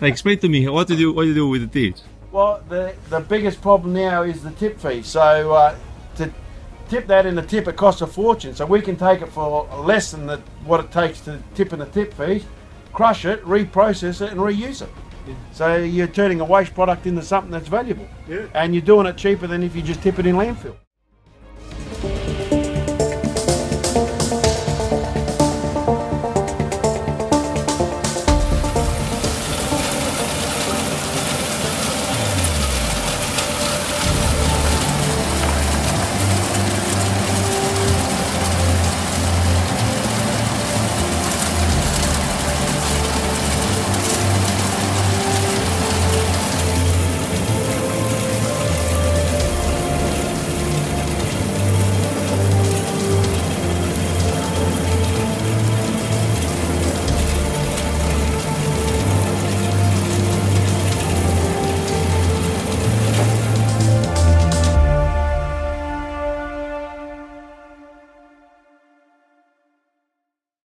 Explain to me what do you do, what do you do with the tips? Well, the the biggest problem now is the tip fee. So uh, to tip that in the tip, it costs a fortune. So we can take it for less than the, what it takes to tip in the tip fee, crush it, reprocess it, and reuse it. So you're turning a waste product into something that's valuable. Yeah. And you're doing it cheaper than if you just tip it in landfill.